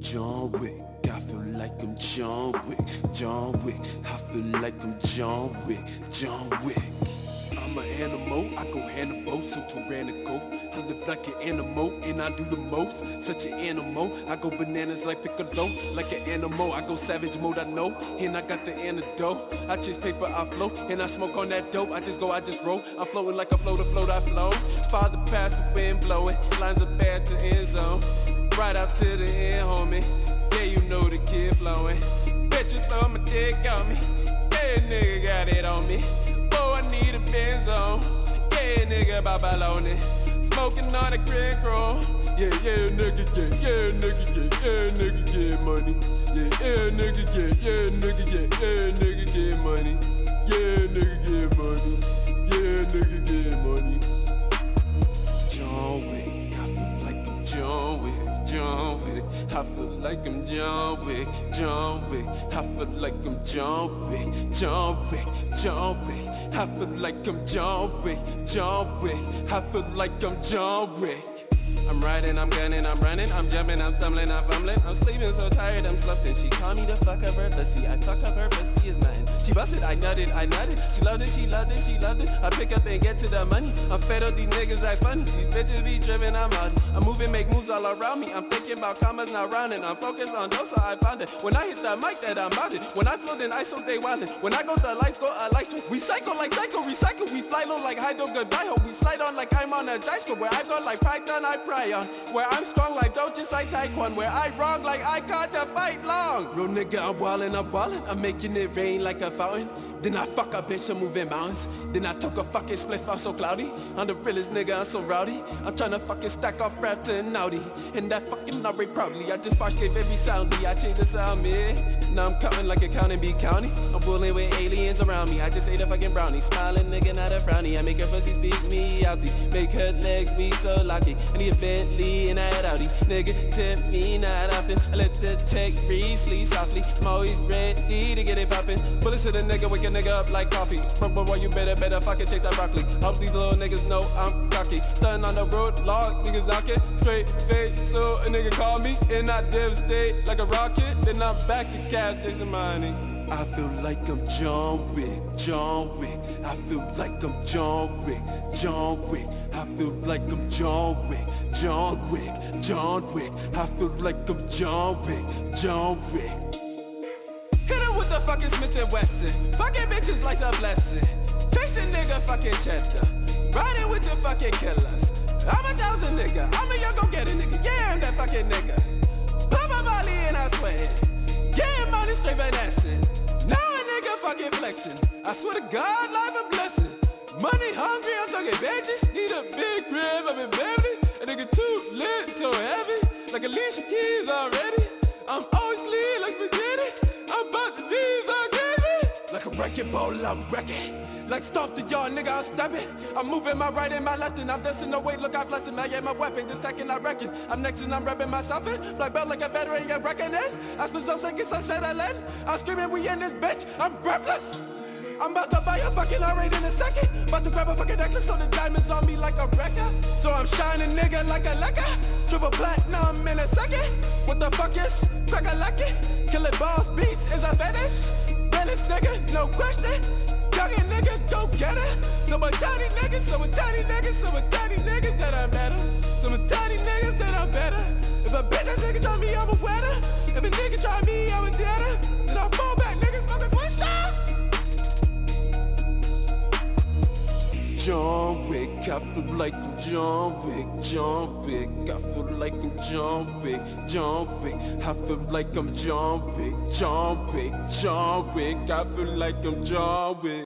John Wick, I feel like I'm John Wick, John Wick, I feel like I'm John Wick, John Wick. I'm an animal, I go Hannibal, so tyrannical. I live like an animal, and I do the most. Such an animal, I go bananas like Piccolo. Like an animal, I go savage mode, I know. And I got the antidote. I chase paper, I flow, and I smoke on that dope. I just go, I just roll. I'm floating like a floater, float, I flow. Father passed the wind blowing, lines are bad to end zone. Right out to the end, homie. Yeah, you know the kid flowing. Bet you throw my dick on me. Yeah, nigga got it on me. Oh, I need a Benzo. Yeah, nigga, Babalone. Smoking on a crack roll. Yeah, yeah, nigga, yeah, yeah, nigga, yeah, yeah, nigga, get money. Yeah, yeah, nigga, yeah, yeah, nigga, yeah, yeah, John Wick, I feel like I'm John Wick, John Wick. I feel like I'm John Wick, John Wick, John Wick. I feel like I'm John Wick, John Wick. I feel like I'm John Wick. I'm riding, I'm gunning, I'm running, I'm jumping, I'm stumbling, I'm fumbling. I'm sleeping so tired, I'm sleeping. She called me to fuck up her pussy. I fuck up her pussy is nothing. She busted, I nutted, I nutted. She loved it, she loved it, she loved it. I pick up and get to the money. I'm fed up, these niggas act funny. These bitches be tripping, I'm out. I'm moving, make moves all around me. I'm thinking about commas, not rounding. I'm focused on those, so I found it. When I hit the mic, that I'm out it. When I float in ice, so they wildin'. When I go, the lights go, I like to. We cycle like psycho, recycle. We fly low like hydro, goodbye ho. We slide on like I'm on a gyro. Where I go like python, I pry on. Where I'm strong like Doja like Taekwon. Where I wrong like I caught the fight long. Real nigga, I'm wildin', I'm wildin'. I'm making it rain like a fountain. Then I fuck a bitch, I'm moving mountains. Then I took a fucking split, I'm so cloudy. I'm the realest nigga, I'm so rowdy. I'm tryna fucking stack off rap to an Audi. And that fucking Audi proudly. I just first gave every soundly. I changed the sound, man. Now I'm counting like a counting B county. I'm fooling with aliens around me. I just ate a fucking brownie. Smiling nigga, not a frowny. I make her pussy speak me out the. Make her legs be so lucky. I need a Bentley and that Audi. Nigga, tip me not often. I let the tech breathe, sleep softly. I'm always ready to get it poppin'. Bullets to the nigga, wake a nigga up like coffee. Broke boy, you better, better fucking chase that broccoli. Hope these little niggas know I'm cocky. Stunning on the road, log, niggas knocking. Straight face, so a nigga call me. And I devastate like a rocket. Then I'm back to cash, chasing money. I feel like I'm John Wick, John Wick. I feel like I'm John Wick, John Wick. I feel like I'm John Wick, John Wick, John Wick. I feel like I'm John Wick, John Wick. Hit him with the fucking Smith and Wesson. Fucking bitches like a blessing. Chasing nigga fucking cheddar. Riding with the fucking killers. I'm a thousand nigga. I'm a young go get it nigga. Yeah, I'm that fucking nigga. Papa Bali and I swear. Yeah, money straight finessing. Now a nigga fucking flexing. I swear to God, life a blessing. Money hungry, I'm talking veggies. Need a big crib, I've been Beverly. A nigga too lit, so heavy. Like Alicia Keys already. I'm always lit like spaghetti. I'm about to be so crazy. Like a wrecking ball, I'm wrecking. Like stomp the yard, nigga, I'm stepping. I'm moving my right and my left, and I'm destined no way. Look, I've left him. I get my weapon, just stacking, I reckon. I'm next and I'm repping myself in. Black belt like a veteran, get reckoning. I spent so seconds, I said I let. I'm screaming, we in this bitch. I'm breathless. I'm about to buy a fucking R8 in a second. About to grab a fucking necklace so the diamonds on me like a record. So I'm shining, nigga, like a lecker. Triple platinum in a second. What the fuck is crack a lucky? Killing boss beats is a fetish. Realest nigga, no question. Youngin' nigga, go get it. Some a tiny niggas, some a tiny niggas, some a tiny niggas that I'm better. Some a tiny niggas that better. If John Wick, I feel like I'm John Wick, John Wick, I feel like I'm John Wick, John Wick, I feel like I'm John Wick, John Wick, John Wick, I feel like I'm John Wick.